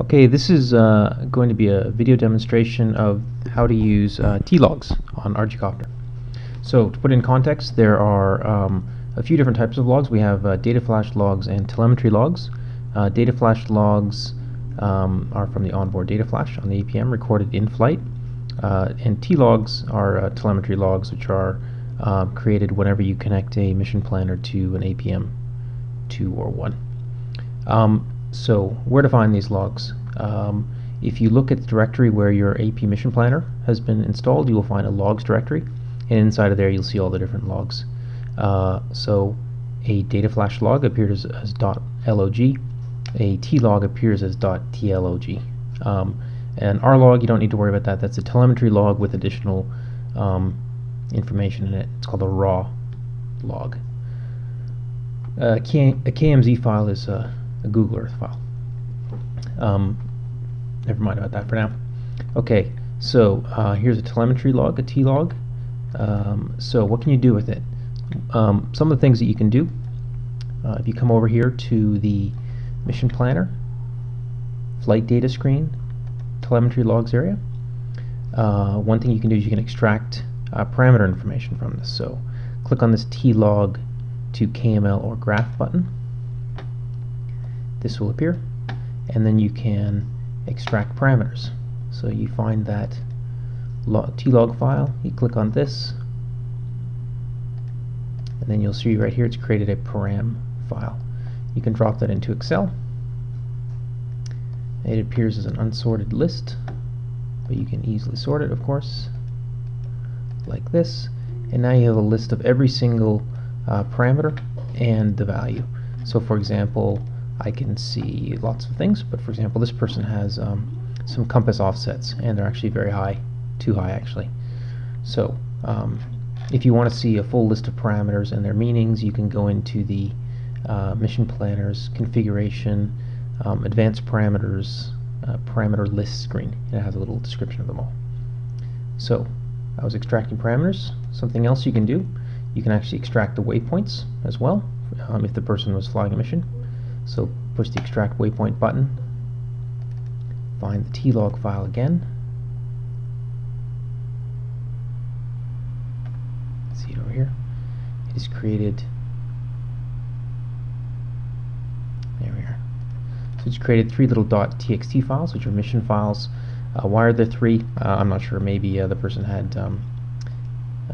Okay, this is uh, going to be a video demonstration of how to use uh, T-logs on ArduCopter. So to put in context, there are um, a few different types of logs. We have uh, data flash logs and telemetry logs. Uh, data flash logs um, are from the onboard data flash on the APM recorded in flight. Uh, and T-logs are uh, telemetry logs which are um, created whenever you connect a mission planner to an APM 2 or 1. Um, so where to find these logs? Um, if you look at the directory where your AP Mission Planner has been installed, you will find a logs directory, and inside of there you'll see all the different logs. Uh, so a data flash log appears as, as .log, a T-log appears as .tlog. Um, and R log, you don't need to worry about that. That's a telemetry log with additional um, information in it. It's called a raw log. Uh, a KMZ file is uh, a Google Earth file. Um, never mind about that for now. Okay, so uh, here's a telemetry log, a T-log. Um, so what can you do with it? Um, some of the things that you can do, uh, if you come over here to the Mission Planner, Flight Data Screen, Telemetry Logs area, uh, one thing you can do is you can extract uh, parameter information from this. So click on this T-log to KML or graph button this will appear and then you can extract parameters. So you find that tlog file you click on this and then you'll see right here it's created a param file. You can drop that into Excel. It appears as an unsorted list but you can easily sort it of course like this. And now you have a list of every single uh, parameter and the value. So for example I can see lots of things, but for example, this person has um, some compass offsets, and they're actually very high, too high actually. So, um, if you want to see a full list of parameters and their meanings, you can go into the uh, mission planners, configuration, um, advanced parameters, uh, parameter list screen. It has a little description of them all. So, I was extracting parameters. Something else you can do, you can actually extract the waypoints as well, um, if the person was flying a mission. So push the extract waypoint button, find the T-log file again, see it over here. It is created, there we are. So it's created three little .txt files, which are mission files. Uh, why are there three? Uh, I'm not sure. Maybe uh, the person had, um,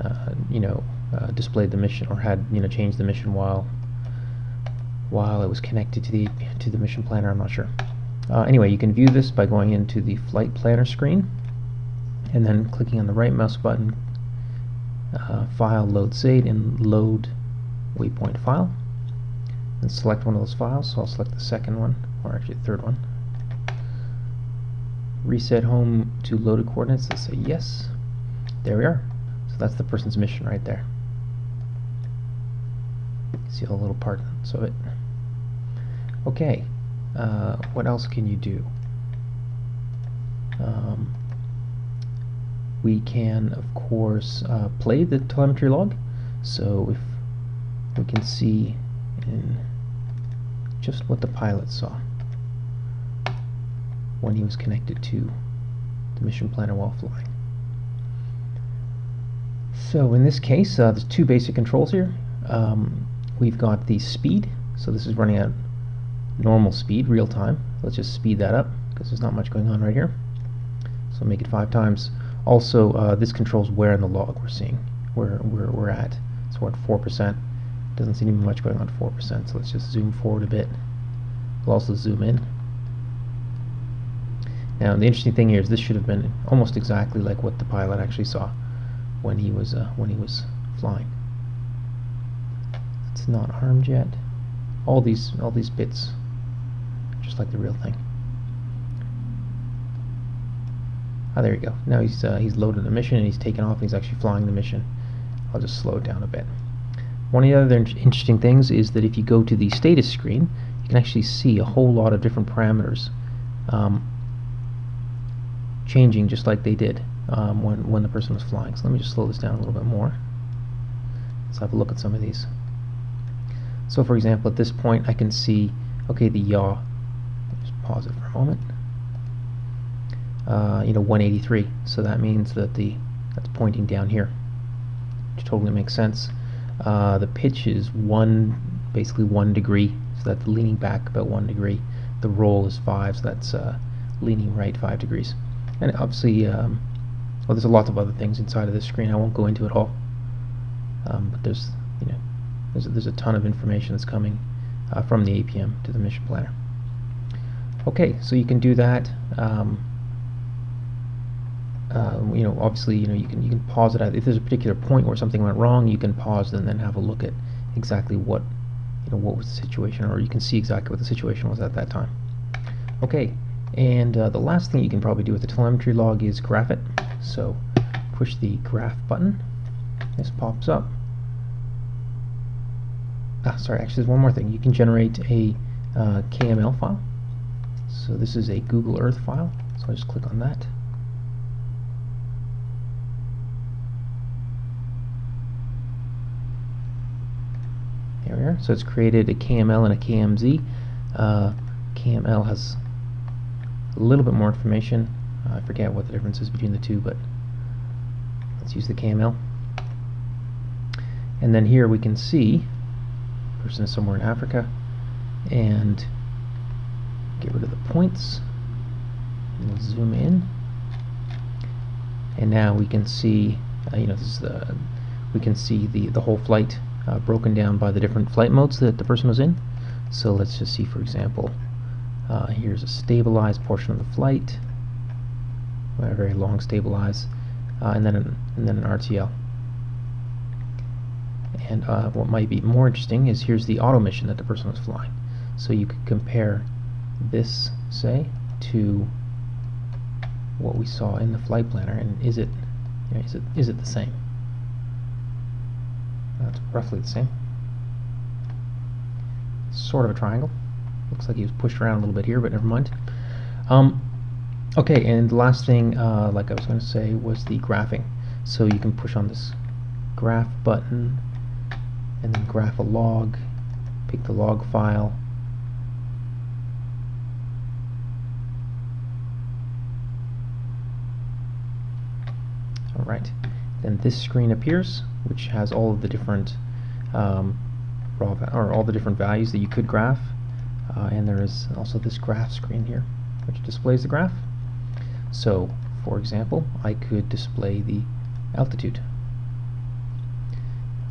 uh, you know, uh, displayed the mission or had, you know, changed the mission while while it was connected to the to the mission planner I'm not sure. Uh, anyway you can view this by going into the flight planner screen and then clicking on the right mouse button uh, file load save and load waypoint file. And select one of those files so I'll select the second one or actually the third one. Reset home to loaded coordinates let's say yes. There we are. So that's the person's mission right there see all the little parts of it Okay, uh, what else can you do? Um, we can, of course, uh, play the telemetry log. So if we can see in just what the pilot saw when he was connected to the mission planner while flying. So in this case, uh, there's two basic controls here. Um, we've got the speed, so this is running at normal speed, real time. Let's just speed that up because there's not much going on right here. So make it five times. Also, uh, this controls where in the log we're seeing, where, where we're at. So we're at 4%. Doesn't seem to be much going on 4%, so let's just zoom forward a bit. We'll also zoom in. Now, the interesting thing here is this should have been almost exactly like what the pilot actually saw when he was uh, when he was flying. Not armed yet. All these all these bits just like the real thing. Ah, there you go. Now he's uh, he's loaded the mission and he's taken off and he's actually flying the mission. I'll just slow it down a bit. One of the other interesting things is that if you go to the status screen, you can actually see a whole lot of different parameters um, changing just like they did um, when, when the person was flying. So let me just slow this down a little bit more. Let's have a look at some of these. So for example, at this point I can see, okay, the yaw just pause it for a moment. uh, you know 183 so that means that the that's pointing down here which totally makes sense. Uh, the pitch is one basically one degree so that's leaning back about one degree. The roll is five so that's uh, leaning right five degrees. And obviously um, well there's a lot of other things inside of this screen. I won't go into it all. Um, but there's you know there's a, there's a ton of information that's coming uh, from the APM to the mission planner okay so you can do that um, uh, you know, obviously, you know, you can you can pause it at if there's a particular point where something went wrong, you can pause and then have a look at exactly what, you know, what was the situation, or you can see exactly what the situation was at that time. Okay, and uh, the last thing you can probably do with the telemetry log is graph it. So, push the graph button. This pops up. Ah, sorry. Actually, there's one more thing. You can generate a uh, KML file. So this is a Google Earth file. So I'll just click on that. There we are. So it's created a KML and a KMZ. Uh, KML has a little bit more information. Uh, I forget what the difference is between the two, but let's use the KML. And then here we can see person somewhere in Africa and get rid of the points. We'll zoom in. And now we can see, uh, you know, this is the, we can see the, the whole flight uh, broken down by the different flight modes that the person was in. So let's just see, for example, uh, here's a stabilized portion of the flight, a very long stabilize, uh, and then an, and then an RTL. And uh, what might be more interesting is here's the auto mission that the person was flying. So you could compare this, say, to what we saw in the flight planner, and is it, you know, is it is it the same? That's roughly the same. Sort of a triangle. Looks like he was pushed around a little bit here, but never mind. Um, okay, and the last thing, uh, like I was going to say, was the graphing. So you can push on this graph button, and then graph a log, pick the log file, Alright, then this screen appears which has all of the different um, raw or all the different values that you could graph. Uh, and there is also this graph screen here which displays the graph. So for example I could display the altitude.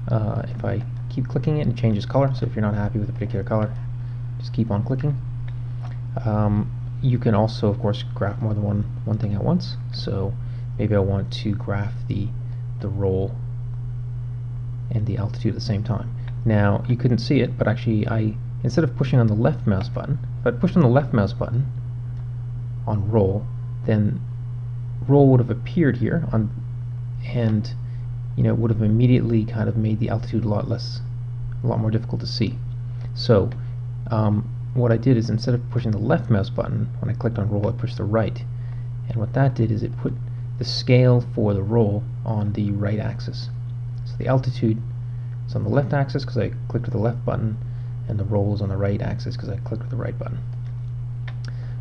Uh, if I keep clicking it and it changes color. So if you're not happy with a particular color just keep on clicking. Um, you can also of course graph more than one one thing at once. So maybe I want to graph the the roll and the altitude at the same time. Now, you couldn't see it, but actually I, instead of pushing on the left mouse button, if I pushed on the left mouse button on roll, then roll would have appeared here on, and you know, would have immediately kind of made the altitude a lot less, a lot more difficult to see. So, um, what I did is instead of pushing the left mouse button, when I clicked on roll, I pushed the right. And what that did is it put the scale for the roll on the right axis. So the altitude is on the left axis because I clicked with the left button, and the roll is on the right axis because I clicked with the right button.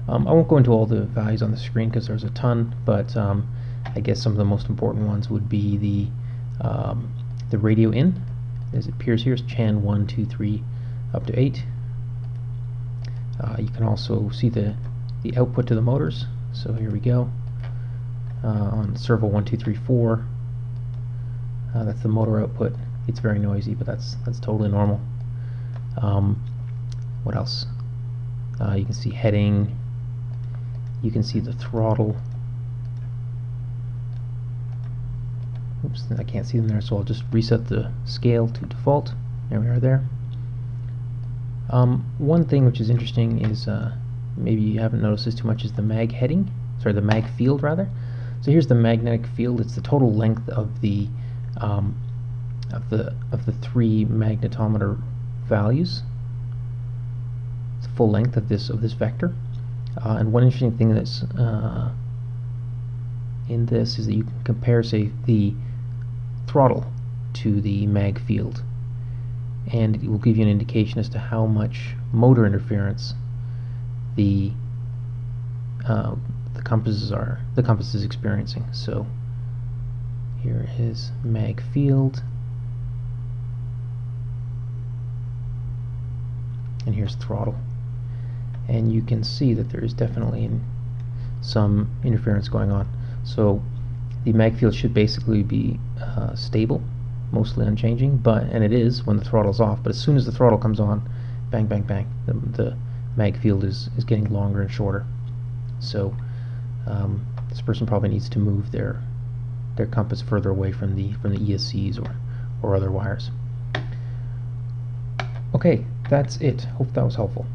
Um, I won't go into all the values on the screen because there's a ton, but um, I guess some of the most important ones would be the um, the radio in, as it appears here, is Chan 1, 2, 3, up to 8. Uh, you can also see the, the output to the motors. So here we go. Uh, on servo 1, 2, 3, 4, uh, that's the motor output. It's very noisy, but that's that's totally normal. Um, what else? Uh, you can see heading. You can see the throttle. Oops, I can't see them there, so I'll just reset the scale to default. There we are there. Um, one thing which is interesting is, uh, maybe you haven't noticed this too much, is the mag heading, sorry, the mag field rather. So here's the magnetic field, it's the total length of the um, of the of the three magnetometer values. It's the full length of this of this vector. Uh, and one interesting thing that's uh, in this is that you can compare, say, the throttle to the mag field, and it will give you an indication as to how much motor interference the uh, the compasses are the compass is experiencing. So here is mag field, and here's throttle, and you can see that there is definitely some interference going on. So the mag field should basically be uh, stable, mostly unchanging, but and it is when the throttle's off. But as soon as the throttle comes on, bang, bang, bang, the, the mag field is is getting longer and shorter. So um, this person probably needs to move their their compass further away from the from the ESCs or or other wires. Okay, that's it. Hope that was helpful.